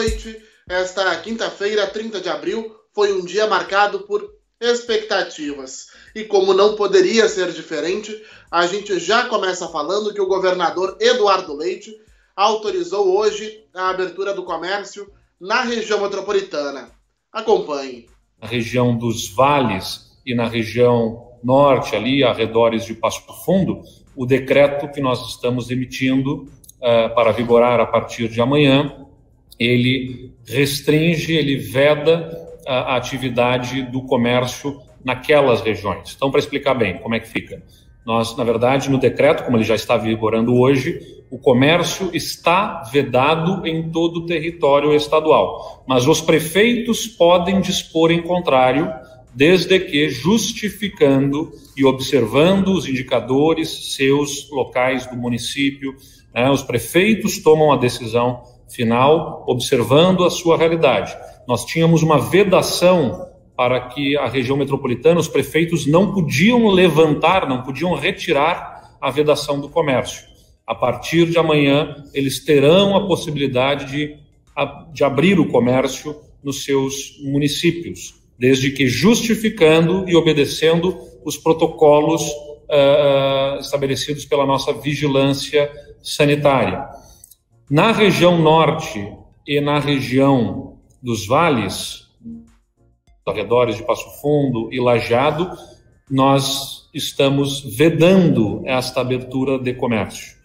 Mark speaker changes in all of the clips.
Speaker 1: noite. Esta quinta-feira, 30 de abril, foi um dia marcado por expectativas. E como não poderia ser diferente, a gente já começa falando que o governador Eduardo Leite autorizou hoje a abertura do comércio na região metropolitana. Acompanhe.
Speaker 2: Na região dos vales e na região norte, ali, arredores de Passo Fundo, o decreto que nós estamos emitindo uh, para vigorar a partir de amanhã, ele restringe, ele veda a, a atividade do comércio naquelas regiões. Então, para explicar bem como é que fica. Nós, na verdade, no decreto, como ele já está vigorando hoje, o comércio está vedado em todo o território estadual, mas os prefeitos podem dispor em contrário, desde que justificando e observando os indicadores seus locais do município. Né? Os prefeitos tomam a decisão final observando a sua realidade. Nós tínhamos uma vedação para que a região metropolitana, os prefeitos não podiam levantar, não podiam retirar a vedação do comércio. A partir de amanhã, eles terão a possibilidade de, de abrir o comércio nos seus municípios, desde que justificando e obedecendo os protocolos uh, estabelecidos pela nossa vigilância sanitária. Na região norte e na região dos vales, arredores de Passo Fundo e Lajado, nós estamos vedando esta abertura de comércio.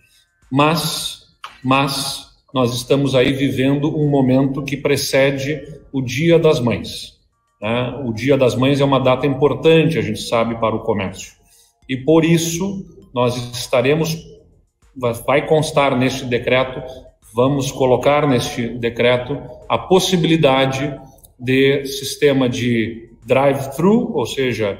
Speaker 2: Mas, mas nós estamos aí vivendo um momento que precede o Dia das Mães. Né? O Dia das Mães é uma data importante, a gente sabe, para o comércio. E por isso nós estaremos, vai constar neste decreto vamos colocar neste decreto a possibilidade de sistema de drive-thru, ou seja,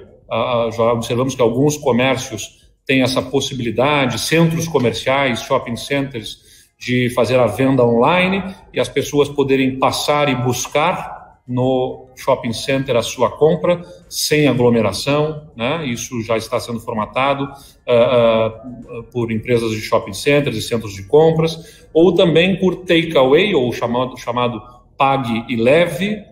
Speaker 2: já observamos que alguns comércios têm essa possibilidade, centros comerciais, shopping centers, de fazer a venda online e as pessoas poderem passar e buscar no shopping center a sua compra sem aglomeração, né? Isso já está sendo formatado uh, uh, por empresas de shopping centers e centros de compras, ou também por takeaway ou chamado chamado pague e leve,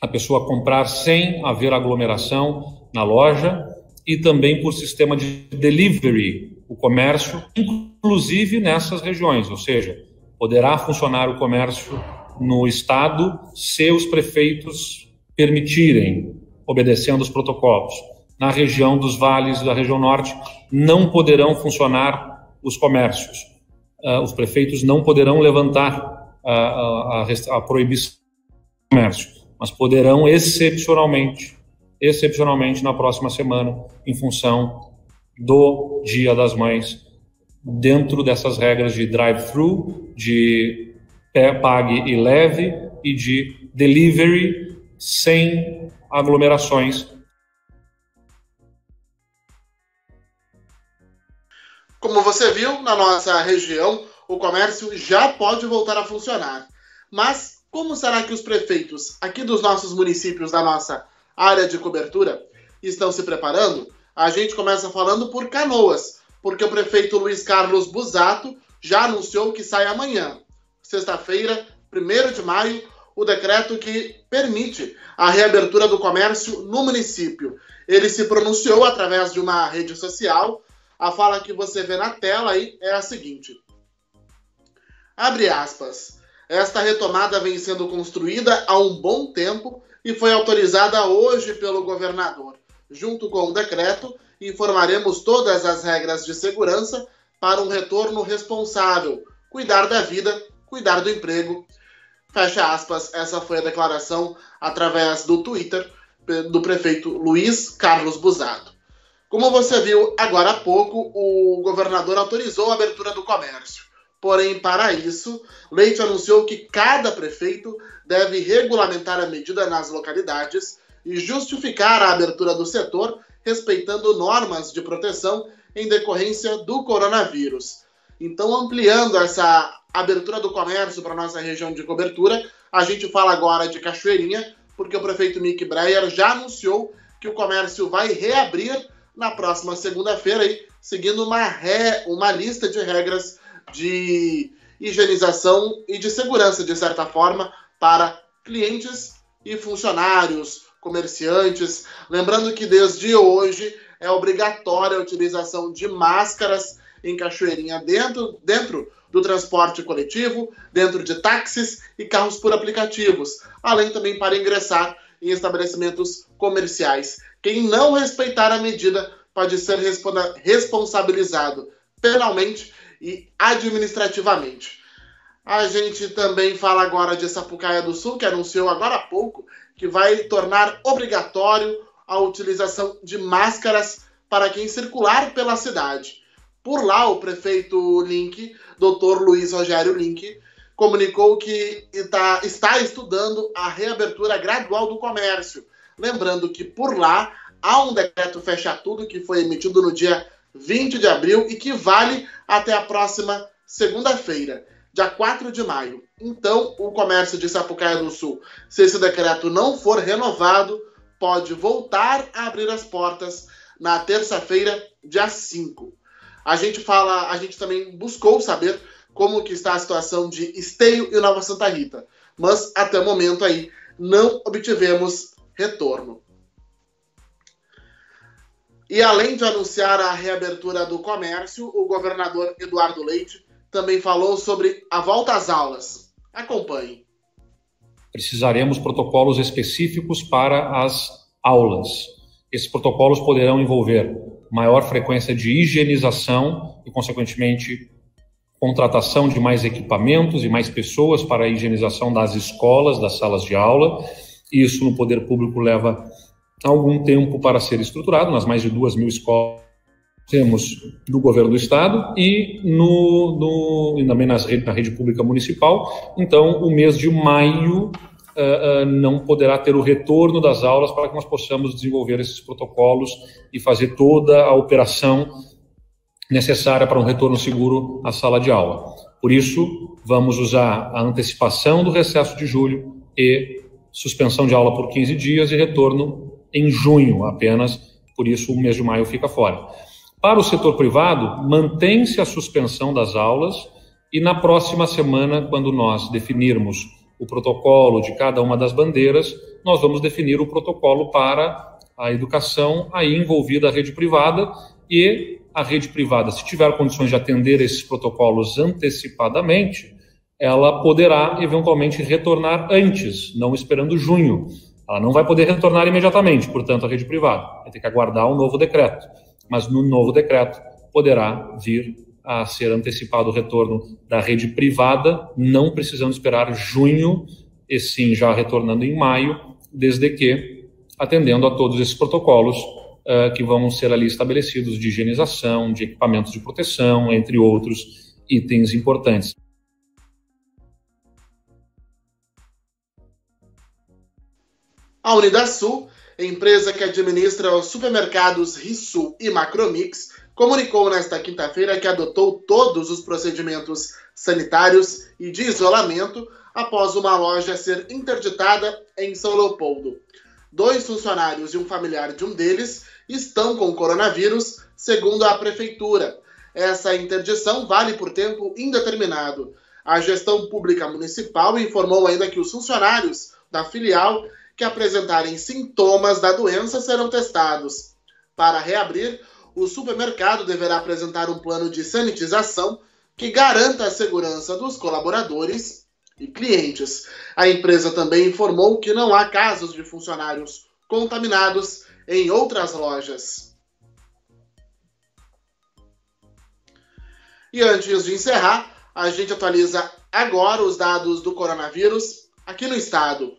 Speaker 2: a pessoa comprar sem haver aglomeração na loja, e também por sistema de delivery, o comércio, inclusive nessas regiões, ou seja, poderá funcionar o comércio no Estado se os prefeitos permitirem, obedecendo os protocolos. Na região dos vales da região norte, não poderão funcionar os comércios. Uh, os prefeitos não poderão levantar a, a, a, a proibição do comércio, mas poderão excepcionalmente, excepcionalmente na próxima semana, em função do Dia das Mães, dentro dessas regras de drive-thru, de é, pague e leve e de delivery sem aglomerações.
Speaker 1: Como você viu, na nossa região, o comércio já pode voltar a funcionar. Mas como será que os prefeitos aqui dos nossos municípios, da nossa área de cobertura, estão se preparando? A gente começa falando por Canoas, porque o prefeito Luiz Carlos Busato já anunciou que sai amanhã sexta-feira, 1 de maio, o decreto que permite a reabertura do comércio no município. Ele se pronunciou através de uma rede social. A fala que você vê na tela aí é a seguinte: Abre aspas. Esta retomada vem sendo construída há um bom tempo e foi autorizada hoje pelo governador. Junto com o decreto, informaremos todas as regras de segurança para um retorno responsável, cuidar da vida cuidar do emprego. Fecha aspas, essa foi a declaração através do Twitter do prefeito Luiz Carlos Busato. Como você viu agora há pouco, o governador autorizou a abertura do comércio. Porém, para isso, Leite anunciou que cada prefeito deve regulamentar a medida nas localidades e justificar a abertura do setor respeitando normas de proteção em decorrência do coronavírus. Então, ampliando essa abertura do comércio para nossa região de cobertura. A gente fala agora de Cachoeirinha, porque o prefeito Mick Breyer já anunciou que o comércio vai reabrir na próxima segunda-feira, seguindo uma, uma lista de regras de higienização e de segurança, de certa forma, para clientes e funcionários, comerciantes. Lembrando que desde hoje é obrigatória a utilização de máscaras em Cachoeirinha dentro, dentro do transporte coletivo, dentro de táxis e carros por aplicativos, além também para ingressar em estabelecimentos comerciais. Quem não respeitar a medida pode ser responsabilizado penalmente e administrativamente. A gente também fala agora de Sapucaia do Sul, que anunciou agora há pouco que vai tornar obrigatório a utilização de máscaras para quem circular pela cidade. Por lá, o prefeito Link, Dr. Luiz Rogério Link, comunicou que está, está estudando a reabertura gradual do comércio. Lembrando que por lá há um decreto fecha tudo que foi emitido no dia 20 de abril e que vale até a próxima segunda-feira dia 4 de maio. Então, o comércio de Sapucaia do Sul, se esse decreto não for renovado, pode voltar a abrir as portas na terça-feira, dia 5. A gente fala, a gente também buscou saber como que está a situação de Esteio e Nova Santa Rita, mas até o momento aí não obtivemos retorno. E além de anunciar a reabertura do comércio, o governador Eduardo Leite também falou sobre a volta às aulas. Acompanhe.
Speaker 2: Precisaremos protocolos específicos para as aulas. Esses protocolos poderão envolver maior frequência de higienização e, consequentemente, contratação de mais equipamentos e mais pessoas para a higienização das escolas, das salas de aula. Isso no poder público leva algum tempo para ser estruturado, nas mais de duas mil escolas temos do governo do estado e no, no e também nas na rede pública municipal. Então, o mês de maio uh, não poderá ter o retorno das aulas para que nós possamos desenvolver esses protocolos e fazer toda a operação necessária para um retorno seguro à sala de aula. Por isso, vamos usar a antecipação do recesso de julho e suspensão de aula por 15 dias e retorno em junho apenas, por isso o mês de maio fica fora. Para o setor privado, mantém-se a suspensão das aulas e na próxima semana, quando nós definirmos o protocolo de cada uma das bandeiras, nós vamos definir o protocolo para a educação aí envolvida a rede privada e a rede privada, se tiver condições de atender esses protocolos antecipadamente, ela poderá eventualmente retornar antes, não esperando junho. Ela não vai poder retornar imediatamente, portanto, a rede privada vai ter que aguardar um novo decreto mas no novo decreto poderá vir a ser antecipado o retorno da rede privada, não precisando esperar junho, e sim já retornando em maio, desde que atendendo a todos esses protocolos uh, que vão ser ali estabelecidos de higienização, de equipamentos de proteção, entre outros itens importantes.
Speaker 1: A Unidasul empresa que administra os supermercados Rissul e Macromix, comunicou nesta quinta-feira que adotou todos os procedimentos sanitários e de isolamento após uma loja ser interditada em São Leopoldo. Dois funcionários e um familiar de um deles estão com coronavírus, segundo a prefeitura. Essa interdição vale por tempo indeterminado. A gestão pública municipal informou ainda que os funcionários da filial que apresentarem sintomas da doença serão testados. Para reabrir, o supermercado deverá apresentar um plano de sanitização que garanta a segurança dos colaboradores e clientes. A empresa também informou que não há casos de funcionários contaminados em outras lojas. E antes de encerrar, a gente atualiza agora os dados do coronavírus aqui no estado.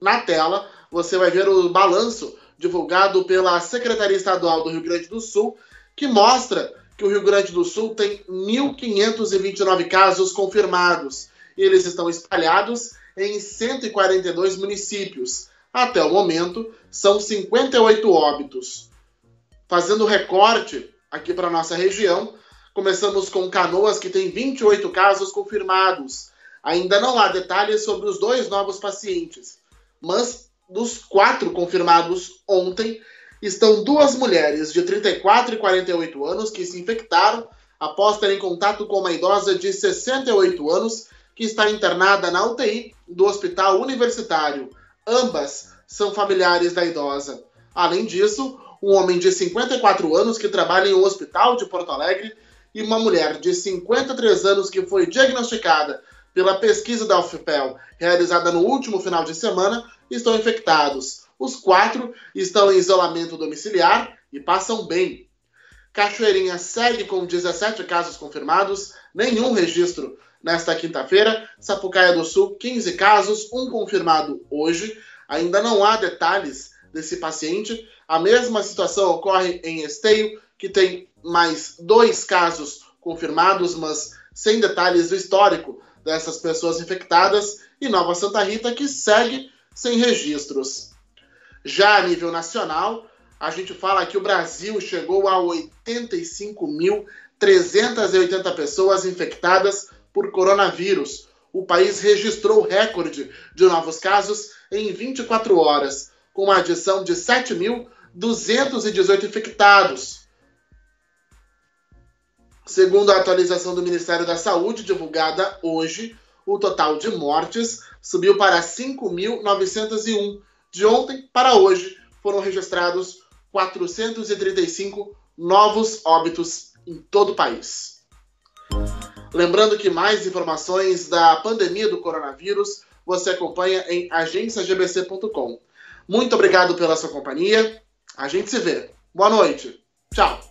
Speaker 1: Na tela, você vai ver o balanço divulgado pela Secretaria Estadual do Rio Grande do Sul, que mostra que o Rio Grande do Sul tem 1.529 casos confirmados. E eles estão espalhados em 142 municípios. Até o momento, são 58 óbitos. Fazendo recorte aqui para nossa região, começamos com Canoas, que tem 28 casos confirmados. Ainda não há detalhes sobre os dois novos pacientes mas dos quatro confirmados ontem, estão duas mulheres de 34 e 48 anos que se infectaram após terem contato com uma idosa de 68 anos que está internada na UTI do Hospital Universitário. Ambas são familiares da idosa. Além disso, um homem de 54 anos que trabalha em um hospital de Porto Alegre e uma mulher de 53 anos que foi diagnosticada pela pesquisa da UFPEL, realizada no último final de semana, estão infectados. Os quatro estão em isolamento domiciliar e passam bem. Cachoeirinha segue com 17 casos confirmados, nenhum registro nesta quinta-feira. Sapucaia do Sul, 15 casos, um confirmado hoje. Ainda não há detalhes desse paciente. A mesma situação ocorre em Esteio, que tem mais dois casos confirmados, mas sem detalhes do histórico dessas pessoas infectadas, e Nova Santa Rita, que segue sem registros. Já a nível nacional, a gente fala que o Brasil chegou a 85.380 pessoas infectadas por coronavírus. O país registrou recorde de novos casos em 24 horas, com uma adição de 7.218 infectados. Segundo a atualização do Ministério da Saúde, divulgada hoje, o total de mortes subiu para 5.901. De ontem para hoje, foram registrados 435 novos óbitos em todo o país. Lembrando que mais informações da pandemia do coronavírus você acompanha em agenciagbc.com. Muito obrigado pela sua companhia. A gente se vê. Boa noite. Tchau.